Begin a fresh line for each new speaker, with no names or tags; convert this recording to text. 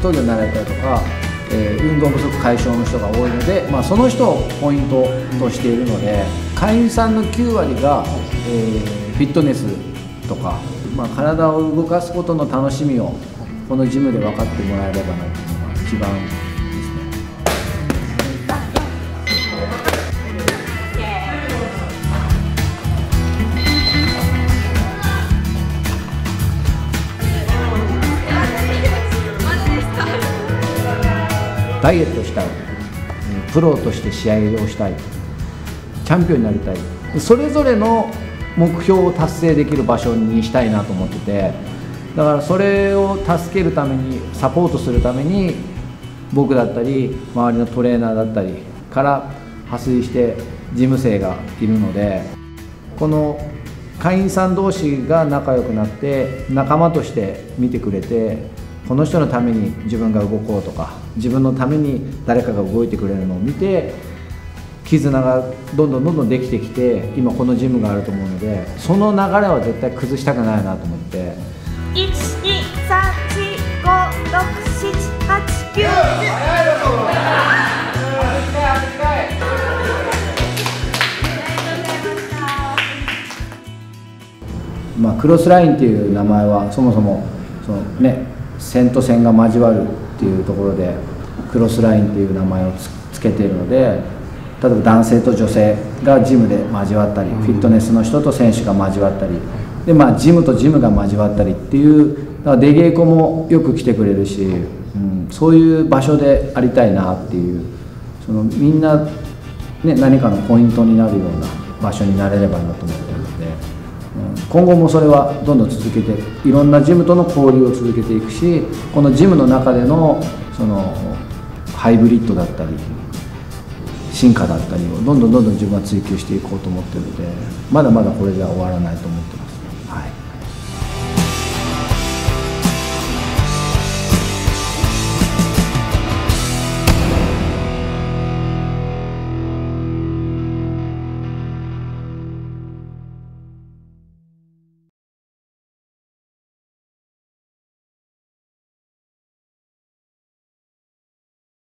格闘技を習いたりとか、えー運動不足解消の人が多いので、まあ、その人をポイントとしているので会員さんの9割が、えーフィットネスとか、まあ、体を動かすことの楽しみをこのジムで分かってもらえればなっていうのが一番ダイエットしたい。プロとして試合をしたい。チャンピオンになりたい。それぞれの目標を達成できる場所にしたいなと思ってて。だからそれを助けるためにサポートするために僕だったり周りのトレーナーだったりから派生して事務生がいるのでこの会員さん同士が仲良くなって仲間として見てくれてこの人のために自分が動こうとか自分のために誰かが動いてくれるのを見て絆がどんどんどんどんできてきて今このジムがあると思うのでその流れは絶対崩したくないなと思って。
1 2 3 4 5 6 7 8 9
まあ、クロスラインっていう名前はそもそもその、ね、線と線が交わるっていうところでクロスラインっていう名前をつつけているので例えば男性と女性がジムで交わったり、フィットネスの人と選手が交わったりで、まあ、ジムとジムが交わったりっていうだから出稽古もよく来てくれるし、うん、そういう場所でありたいなっていうそのみんな、ね、何かのポイントになるような場所になれればなと思ってるので。うん今後もそれはどんどん続けていろんなジムとの交流を続けていくしこのジムの中でのそのハイブリッドだったり進化だったりをどんどんどんどん自分は追求していこうと思ってるのでまだまだこれでは終わらないと思ってます。はい